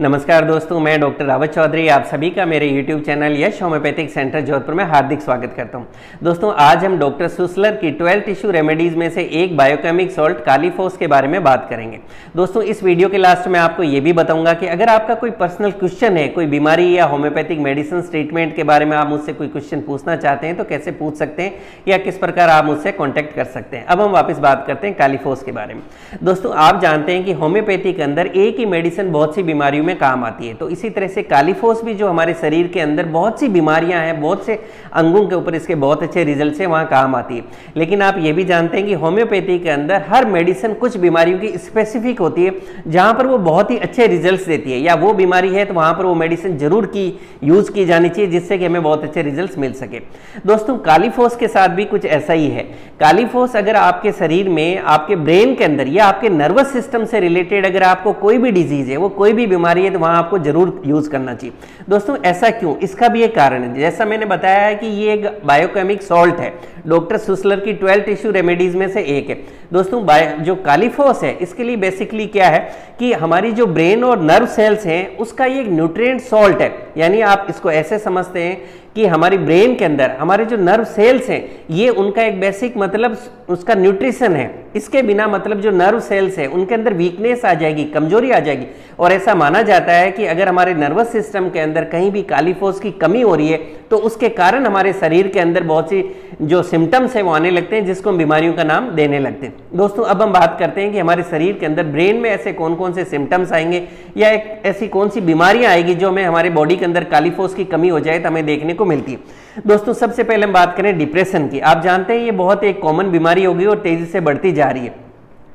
नमस्कार दोस्तों, मैं डॉक्टर रावत चौधरी, आप सभी का मेरे YouTube channel Yash homeopathic centre Jodhpur में हार्दिक स्वागत करता हूँ। दोस्तों, आज हम डॉक्टर सुसलर की 12 टिश्यू रेमेडीज में से एक बायोकेमिक सॉल्ट कालीफोस के बारे में बात करेंगे। दोस्तों, इस वीडियो के लास्ट में आपको ये भी बताऊँगा कि अगर आपका कोई पर्सनल क्वेश्चन है, कोई बीमारी या होम्योपैथिक मेडिसिन ट्रीटमेंट के बारे में आप मुझसे कोई क्वेश्चन पूछना चाहते हैं तो कैसे पूछ सकते हैं या किस प्रकार आप मुझसे कॉन्टैक्ट कर सकते हैं? अब हम वापस बात करते हैं कालीफोस के बारे में। दोस्तों, आप जानते हैं कि होम्योपैथी के अंदर एक ही मेडिसिन बहुत सी बीमारियों में काम आती है। तो इसी तरह से कालीफोस भी जो हमारे शरीर के अंदर बहुत सी बीमारियाँ हैं, बहुत से अंगों के ऊपर इसके बहुत अच्छे रिज़ल्ट से वहाँ काम आती है। लेकिन आप ये भी जानते हैं कि होम्योपैथी के अंदर हर मेडिसिन कुछ बीमारियों की स्पेसिफिक होती है, जहाँ पर वो बहुत ही अच्छे रिज़ल्ट देती है। या वो बीमारी है तो वहाँ पर वो मेडिसिन ज़रूर की यूज़ की जानी चाहिए, जिससे कि हमें बहुत अच्छे रिज़ल्ट मिल सके। दोस्तों, कालीफोस के साथ भी कुछ ऐसा ही है। कालीफोस अगर आपके शरीर में, आपके ब्रेन के अंदर या आपके नर्वस सिस्टम से रिलेटेड अगर आपको कोई भी डिज़ीज़ है, वो कोई भी बीमारी है तो वहाँ आपको ज़रूर यूज़ करना चाहिए। दोस्तों, ऐसा क्यों? इसका भी एक कारण है। जैसा मैंने बताया है कि ये एक बायोकेमिक सॉल्ट है। डॉक्टर सुसलर की 12 टिश्यू रेमेडीज में से एक है। दोस्तों जो कालीफोस है, इसके लिए बेसिकली क्या है कि हमारी जो ब्रेन और नर्व सेल्स हैं, उसका ये एक न्यूट्रिएंट सॉल्ट है। यानी आप इसको ऐसे समझते हैं कि हमारी ब्रेन के अंदर, हमारे जो नर्व सेल्स हैं, ये उनका एक बेसिक मतलब उसका न्यूट्रिशन है। इसके बिना मतलब जो नर्व सेल्स हैं, उनके अंदर वीकनेस आ जाएगी, कमज़ोरी आ जाएगी। और ऐसा माना जाता है कि अगर हमारे नर्वस सिस्टम के अंदर कहीं भी कालीफोस की कमी हो रही है तो उसके कारण हमारे शरीर के अंदर बहुत सी जो सिम्टम्स है, वो आने लगते हैं, जिसको हम बीमारियों का नाम देने लगते हैं। दोस्तों, अब हम बात करते हैं कि हमारे शरीर के अंदर ब्रेन में ऐसे कौन कौन से सिम्टम्स आएँगे, या एक ऐसी कौन सी बीमारियाँ आएगी जो हमें, हमारे बॉडी के अंदर कालीफोस की कमी हो जाए तो हमें देखने को मिलती है। दोस्तों, सबसे पहले हम बात करें डिप्रेशन की। आप जानते हैं, ये बहुत एक कॉमन बीमारी होगी और तेज़ी से बढ़ती जा रही है।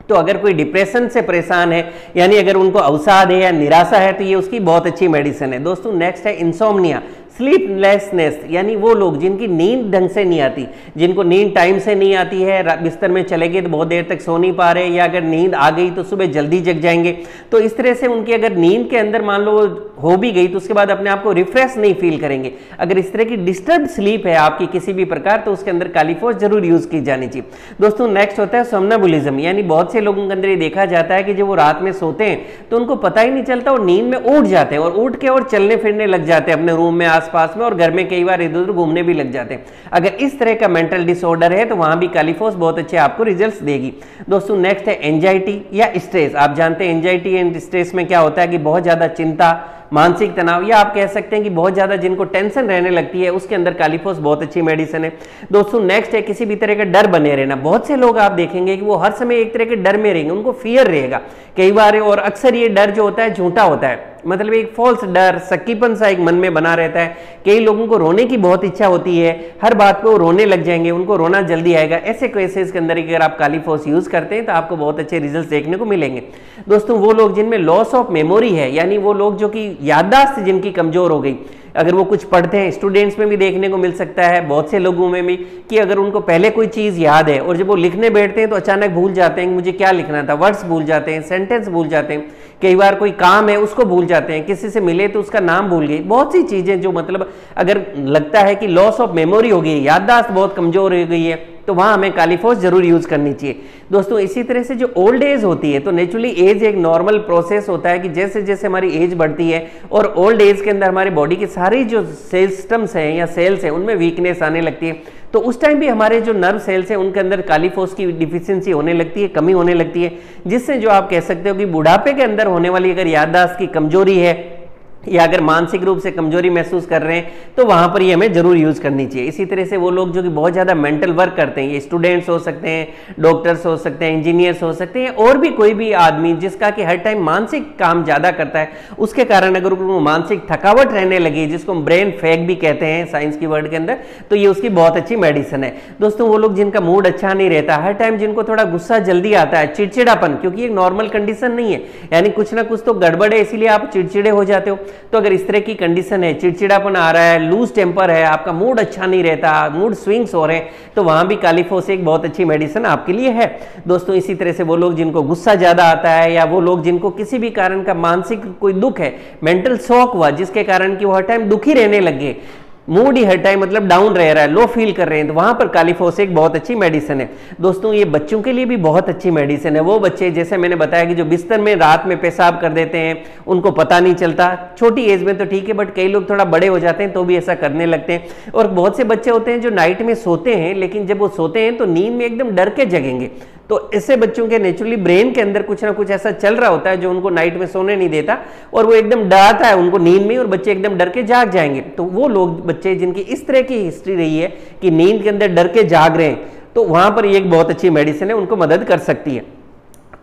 तो अगर कोई डिप्रेशन से परेशान है, यानी अगर उनको अवसाद है या निराशा है तो ये उसकी बहुत अच्छी मेडिसिन है। दोस्तों नेक्स्ट है इंसोमनिया स्लीपलेसनेस यानी वो लोग जिनकी नींद ढंग से नहीं आती, जिनको नींद टाइम से नहीं आती है बिस्तर में चले गए तो बहुत देर तक सो नहीं पा रहे, या अगर नींद आ गई तो सुबह जल्दी जग जाएँगे। तो इस तरह से उनकी अगर नींद के अंदर मान लो हो भी गई तो उसके बाद अपने आप को रिफ्रेश नहीं फील करेंगे। अगर इस तरह की डिस्टर्ब स्लीप है आपकी किसी भी प्रकार तो उसके अंदर कालीफोस ज़रूर यूज़ की जानी चाहिए। दोस्तों नेक्स्ट होता है सोमनाबुलिज्म यानी बहुत से लोगों के अंदर ये देखा जाता है कि जब वो रात में सोते हैं तो उनको पता ही नहीं चलता और नींद में उठ जाते हैं और उठ के और चलने फिरने लग जाते हैं, अपने रूम में आसपास में और घर में कई बार इधर उधर घूमने भी लग जाते हैं। अगर इस तरह का मेंटल डिसऑर्डर है तो वहाँ भी कालीफोस बहुत अच्छे आपको रिज़ल्ट देगी। दोस्तों नेक्स्ट है एंजाइटी या स्ट्रेस आप जानते हैं एंजाइटी एंड स्ट्रेस में क्या होता है कि बहुत ज़्यादा चिंता, मानसिक तनाव या आप कह सकते हैं कि बहुत ज़्यादा जिनको टेंशन रहने लगती है, उसके अंदर कालीफोस बहुत अच्छी मेडिसिन है। दोस्तों नेक्स्ट है किसी भी तरह का डर बने रहना। बहुत से लोग आप देखेंगे कि वो हर समय एक तरह के डर में रहेंगे, उनको फियर रहेगा। कई बार और अक्सर ये डर जो होता है, झूठा होता है। मतलब एक फॉल्स डर, सकीपन सा एक मन में बना रहता है। कई लोगों को रोने की बहुत इच्छा होती है। हर बात पे वो रोने लग जाएँगे, उनको रोना जल्दी आएगा। ऐसे केसेस के अंदर अगर आप काली फोर्स यूज़ करते हैं तो आपको बहुत अच्छे रिज़ल्ट देखने को मिलेंगे। दोस्तों, वो लोग जिनमें लॉस ऑफ़ मेमोरी है, यानी वो लोग जो कि याददाश्त जिनकी कमज़ोर हो गई अगर वो कुछ पढ़ते हैं स्टूडेंट्स में भी देखने को मिल सकता है, बहुत से लोगों में भी, कि अगर उनको पहले कोई चीज़ याद है और जब वो लिखने बैठते हैं तो अचानक भूल जाते हैं मुझे क्या लिखना था, वर्ड्स भूल जाते हैं सेंटेंस भूल जाते हैं, कई बार कोई काम है उसको भूल जाते हैं, किसी से मिले तो उसका नाम भूल गई बहुत सी चीज़ें जो मतलब अगर लगता है कि लॉस ऑफ़ मेमोरी हो गई, याददाश्त बहुत कमज़ोर हो गई है तो वहाँ हमें कालीफोस ज़रूर यूज़ करनी चाहिए। दोस्तों, इसी तरह से जो ओल्ड एज होती है तो नेचुरली एज एक नॉर्मल प्रोसेस होता है कि जैसे जैसे हमारी एज बढ़ती है और ओल्ड एज के अंदर हमारी बॉडी की सारी जो सिस्टम्स हैं या सेल्स हैं, उनमें वीकनेस आने लगती है। तो उस टाइम भी हमारे जो नर्व सेल्स हैं, उनके अंदर कालीफोस की डिफिशियंसी होने लगती है, कमी होने लगती है, जिससे जो आप कह सकते हो कि बुढ़ापे के अंदर होने वाली अगर याददाश्त की कमज़ोरी है या अगर मानसिक रूप से कमज़ोरी महसूस कर रहे हैं तो वहाँ पर ये हमें ज़रूर यूज़ करनी चाहिए। इसी तरह से वो लोग जो कि बहुत ज़्यादा मेंटल वर्क करते हैं, ये स्टूडेंट्स हो सकते हैं डॉक्टर्स हो सकते हैं इंजीनियर्स हो सकते हैं, और भी कोई भी आदमी जिसका कि हर टाइम मानसिक काम ज़्यादा करता है, उसके कारण अगर उनको मानसिक थकावट रहने लगी, जिसको हम ब्रेन फैक भी कहते हैं साइंस की वर्ड के अंदर तो ये उसकी बहुत अच्छी मेडिसिन है। दोस्तों, वो लोग जिनका मूड अच्छा नहीं रहता, हर टाइम जिनको थोड़ा गुस्सा जल्दी आता है, चिड़चिड़ापन, क्योंकि एक नॉर्मल कंडीशन नहीं है। यानी कुछ ना कुछ तो गड़बड़ है, इसीलिए आप चिड़चिड़े हो जाते हो। तो अगर इस तरह की कंडीशन है, चिड़चिड़ापन आ रहा है लूज टेम्पर है, आपका मूड अच्छा नहीं रहता मूड स्विंग्स हो रहे हैं तो वहाँ भी कालीफोस एक बहुत अच्छी मेडिसिन आपके लिए है। दोस्तों, इसी तरह से वो लोग जिनको गुस्सा ज़्यादा आता है या वो लोग जिनको किसी भी कारण का मानसिक कोई दुख है मेंटल शौक हुआ, जिसके कारण कि वो हर टाइम दुखी रहने लगे मूड ही हर टाइम मतलब डाउन रह रहा है लो फील कर रहे हैं तो वहाँ पर कालीफोस एक बहुत अच्छी मेडिसिन है। दोस्तों, ये बच्चों के लिए भी बहुत अच्छी मेडिसिन है। वो बच्चे, जैसे मैंने बताया कि जो बिस्तर में रात में पेशाब कर देते हैं, उनको पता नहीं चलता। छोटी एज में तो ठीक है बट कई लोग थोड़ा बड़े हो जाते हैं तो भी ऐसा करने लगते हैं। और बहुत से बच्चे होते हैं जो नाइट में सोते हैं, लेकिन जब वो सोते हैं तो नींद में एकदम डर के जगेंगे। तो ऐसे बच्चों के नेचुरली ब्रेन के अंदर कुछ ना कुछ ऐसा चल रहा होता है जो उनको नाइट में सोने नहीं देता और वो एकदम डराता है, उनको नींद में और बच्चे एकदम डर के जाग जाएँगे। तो वो लोग बच्चे जिनकी इस तरह की हिस्ट्री रही है कि नींद के अंदर डर के जाग रहे हैं तो वहाँ पर एक बहुत अच्छी मेडिसिन है, उनको मदद कर सकती है।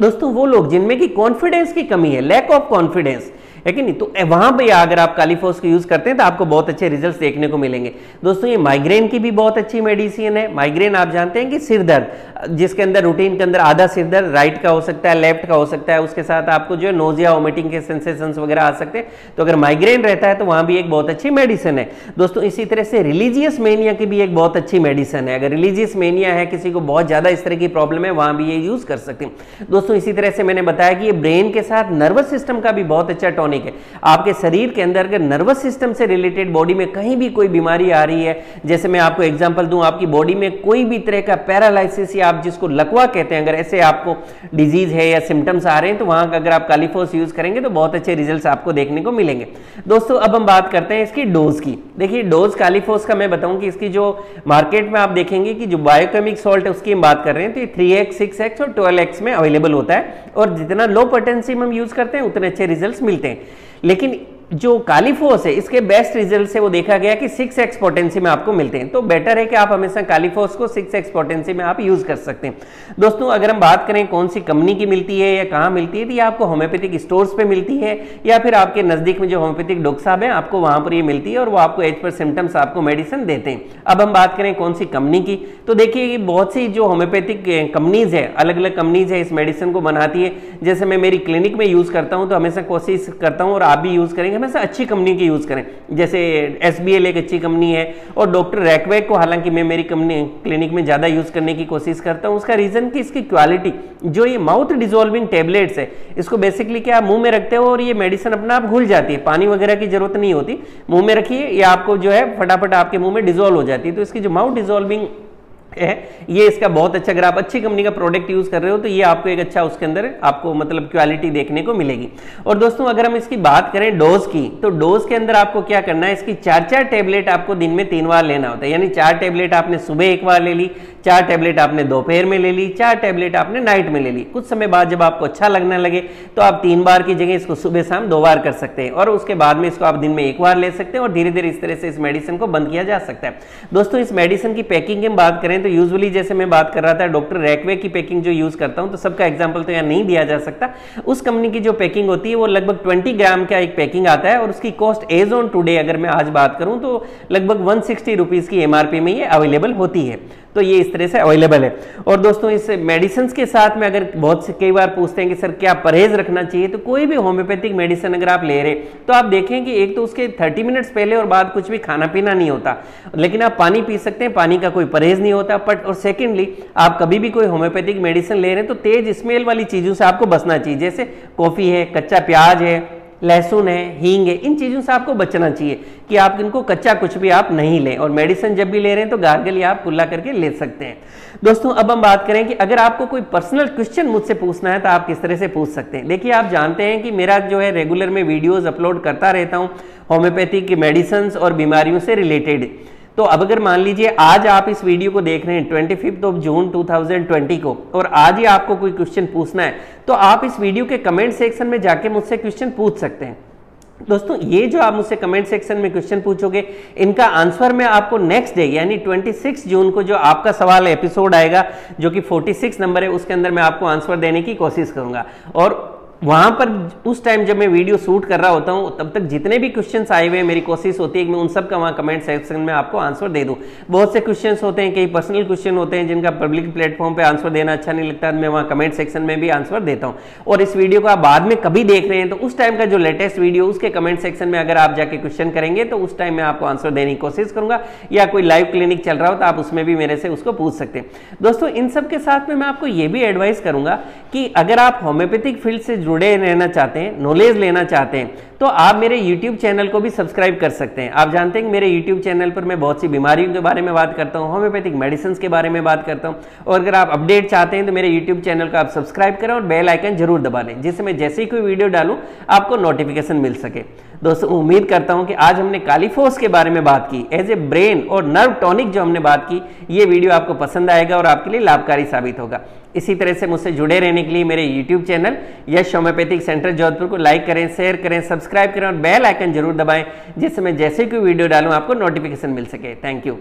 दोस्तों, वो लोग जिनमें की कॉन्फिडेंस की कमी है लैक ऑफ़ कॉन्फिडेंस है कि नहीं? तो वहाँ पर अगर आप कालीफोस का यूज़ करते हैं तो आपको बहुत अच्छे रिज़ल्ट देखने को मिलेंगे। दोस्तों, ये माइग्रेन की भी बहुत अच्छी मेडिसिन है। माइग्रेन आप जानते हैं कि सिर दर्द, जिसके अंदर रूटीन के अंदर आधा सिर दर्द राइट का हो सकता है लेफ़्ट का हो सकता है, उसके साथ आपको जो है नोजिया वोमिटिंग के सेंसेशन वगैरह आ सकते हैं। तो अगर माइग्रेन रहता है तो वहाँ भी एक बहुत अच्छी मेडिसिन है। दोस्तों, इसी तरह से रिलीजियस मेनिया की भी एक बहुत अच्छी मेडिसिन है। अगर रिलीजियस मेनिया है, किसी को बहुत ज़्यादा इस तरह की प्रॉब्लम है, वहाँ भी ये यूज़ कर सकते हैं। दोस्तों, इसी तरह से मैंने बताया कि ये ब्रेन के साथ नर्वस सिस्टम का भी बहुत अच्छा टॉनिक टॉनिक है। आपके शरीर के अंदर अगर नर्वस सिस्टम से रिलेटेड बॉडी में कहीं भी कोई बीमारी आ रही है, जैसे मैं आपको एग्ज़ाम्पल दूँ, आपकी बॉडी में कोई भी तरह का पैरालाइसिस या आप जिसको लकवा कहते हैं, अगर ऐसे आपको डिज़ीज़ है या सिम्टम्स आ रहे हैं तो वहाँ अगर आप कालीफोस यूज़ करेंगे तो बहुत अच्छे रिज़ल्ट आपको देखने को मिलेंगे। दोस्तों, अब हम बात करते हैं इसकी डोज की। देखिए डोज कालीफोस का मैं बताऊँ कि इसकी जो मार्केट में आप देखेंगे कि जो बायोकेमिक सॉल्ट है, उसकी हम बात कर रहे हैं तो थ्री एक्स सिक्स एक्स और ट्वेल्व एक्स में अवेलेबल होता है। और जितना लो पोटेंशियम हम यूज़ करते हैं, उतने अच्छे रिज़ल्ट मिलते हैं। लेकिन जो कालीफोस है, इसके बेस्ट रिज़ल्ट से वो देखा गया कि सिक्स एक्स पोटेंसी में आपको मिलते हैं। तो बेटर है कि आप हमेशा कालीफोस को सिक्स एक्स पोटेंसी में आप यूज़ कर सकते हैं। दोस्तों, अगर हम बात करें कौन सी कंपनी की मिलती है या कहाँ मिलती है तो ये आपको होम्योपैथिक स्टोर्स पे मिलती है, या फिर आपके नज़दीक में जो होम्योपैथिक डॉक्टर साहब है, आपको वहाँ पर ये मिलती है और वो आपको एज पर सिम्टम्स आपको मेडिसिन देते हैं। अब हम बात करें कौन सी कंपनी की तो देखिए बहुत सी जो होम्योपैथिक कंपनीज़ है अलग अलग कंपनीज़ है, इस मेडिसिन को बनाती है। जैसे मैं मेरी क्लिनिक में यूज़ करता हूँ तो हमेशा कोशिश करता हूँ और आप भी यूज़ करेंगे। हमेशा अच्छी कंपनी की यूज़ करें। जैसे एसबीएल एक अच्छी कंपनी है और डॉक्टर रैकवैक को हालाँकि मैं मेरी कंपनी क्लिनिक में ज़्यादा यूज़ करने की कोशिश करता हूँ, उसका रीज़न कि इसकी क्वालिटी जो ये माउथ डिजोल्विंग टेबलेट्स है, इसको बेसिकली क्या मुँह में रखते हो और ये मेडिसिन अपना आप घुल जाती है। पानी वगैरह की ज़रूरत नहीं होती। मुँह में रखिए या आपको जो है फटाफट आपके मुँह में डिजोल्व हो जाती है। तो इसकी जो माउथ डिजोल्विंग है। ये इसका बहुत अच्छा अगर आप अच्छी कंपनी का प्रोडक्ट यूज़ कर रहे हो तो ये आपको एक अच्छा उसके अंदर आपको मतलब क्वालिटी देखने को मिलेगी। और दोस्तों, अगर हम इसकी बात करें डोज की तो डोज के अंदर आपको क्या करना है, इसकी चार चार टेबलेट आपको दिन में तीन बार लेना होता है। यानी चार टेबलेट आपने सुबह एक बार ले ली, चार टेबलेट आपने दोपहर में ले ली, चार टेबलेट आपने नाइट में ले ली। कुछ समय बाद जब आपको अच्छा लगने लगे तो आप तीन बार की जगह इसको सुबह शाम दो बार कर सकते हैं। और उसके बाद में इसको आप दिन में एक बार ले सकते हैं और धीरे धीरे इस तरह से इस मेडिसिन को बंद किया जा सकता है। दोस्तों, इस मेडिसिन की पैकिंग की बात करें तो यूजली जैसे मैं बात कर रहा था डॉक्टर रैकवे की पैकिंग जो यूज़ करता हूँ तो सबका एग्ज़ाम्पल तो यहाँ नहीं दिया जा सकता। उस कंपनी की जो पैकिंग होती है, वो लगभग ट्वेंटी ग्राम का एक पैकिंग आता है और उसकी कॉस्ट एज ऑन टूडे अगर मैं आज बात करूँ तो लगभग वन सिक्सटी की एमआरपी में ये अवेलेबल होती है। तो ये इस तरह से अवेलेबल है। और दोस्तों, इस मेडिसिन के साथ में अगर बहुत से कई बार पूछते हैं कि, सर, क्या परहेज रखना चाहिए? तो कोई भी होम्योपैथिक मेडिसिन अगर आप ले रहे तो आप देखें कि एक तो उसके 30 मिनट्स पहले और बाद कुछ भी खाना पीना नहीं होता। लेकिन आप पानी पी सकते हैं, पानी का कोई परहेज नहीं होता। बट और सेकेंडली आप कभी भी कोई होम्योपैथिक मेडिसिन ले रहे हैं तो तेज स्मेल वाली चीज़ों से आपको बचना चाहिए। जैसे कॉफ़ी है, कच्चा प्याज है लहसुन है, हींग है, इन चीज़ों से आपको बचना चाहिए कि आप इनको कच्चा कुछ भी आप नहीं लें। और मेडिसिन जब भी ले रहे हैं तो गार्गल या आप कुल्ला करके ले सकते हैं। दोस्तों, अब हम बात करें कि अगर आपको कोई पर्सनल क्वेश्चन मुझसे पूछना है तो आप किस तरह से पूछ सकते हैं। देखिए, आप जानते हैं कि मेरा जो है रेगुलर में वीडियोज़ अपलोड करता रहता हूँ, होम्योपैथी की मेडिसन्स और बीमारियों से रिलेटेड। तो अब अगर मान लीजिए आज आप इस वीडियो को देख रहे हैं ट्वेंटी फिफ्थ ऑफ़ जून 2020 को, और आज ही आपको कोई क्वेश्चन पूछना है तो आप इस वीडियो के कमेंट सेक्शन में जाके मुझसे क्वेश्चन पूछ सकते हैं। दोस्तों, ये जो आप मुझसे कमेंट सेक्शन में क्वेश्चन पूछोगे, इनका आंसर मैं आपको नेक्स्ट डे यानी 26 जून को जो आपका सवाल एपिसोड आएगा, जो कि 46 नंबर है, उसके अंदर मैं आपको आंसर देने की कोशिश करूँगा। और वहाँ पर उस टाइम जब मैं वीडियो शूट कर रहा होता हूँ, तब तक जितने भी क्वेश्चंस आए हुए मेरी कोशिश होती है कि मैं उन सब का वहाँ कमेंट सेक्शन में आपको आंसर दे दूँ। बहुत से क्वेश्चंस होते हैं, कई पर्सनल क्वेश्चन होते हैं जिनका पब्लिक प्लेटफॉर्म पे आंसर देना अच्छा नहीं लगता, मैं वहाँ कमेंट सेक्शन में भी आंसर देता हूँ। और इस वीडियो को आप बाद में कभी देख रहे हैं तो उस टाइम का जो लेटेस्ट वीडियो उसके कमेंट सेक्शन में अगर आप जाके क्वेश्चन करेंगे तो उस टाइम मैं आपको आंसर देने की कोशिश करूँगा। या कोई लाइव क्लिनिक चल रहा हो तो आप उसमें भी मेरे से उसको पूछ सकते हैं। दोस्तों, इन सब के साथ में मैं आपको ये भी एडवाइस करूँगा कि अगर आप होम्योपैथिक फ़ील्ड से जुड़े रहना चाहते हैं नॉलेज लेना चाहते हैं तो आप मेरे YouTube चैनल को भी सब्सक्राइब कर सकते हैं। आप जानते हैं कि मेरे YouTube चैनल पर मैं बहुत सी बीमारियों के बारे में बात करता हूँ होम्योपैथिक मेडिसिन के बारे में बात करता हूँ, और अगर आप अपडेट चाहते हैं तो मेरे यूट्यूब चैनल को आप सब्सक्राइब करें और बेल आइकन ज़रूर दबा लें, जिससे मैं जैसे ही कोई वीडियो डालूँ, आपको नोटिफिकेशन मिल सके। दोस्तों, उम्मीद करता हूँ कि आज हमने कालीफोस के बारे में बात की। एज ए ब्रेन और नर्व टॉनिक जो हमने बात की, ये वीडियो आपको पसंद आएगा और आपके लिए लाभकारी साबित होगा। इसी तरह से मुझसे जुड़े रहने के लिए मेरे YouTube channel Yash homeopathic centre Jodhpur को लाइक करें शेयर करें सब्सक्राइब करें और बेल आइकन ज़रूर दबाएँ, जिससे मैं जैसे कोई वीडियो डालूं आपको नोटिफिकेशन मिल सके। Thank you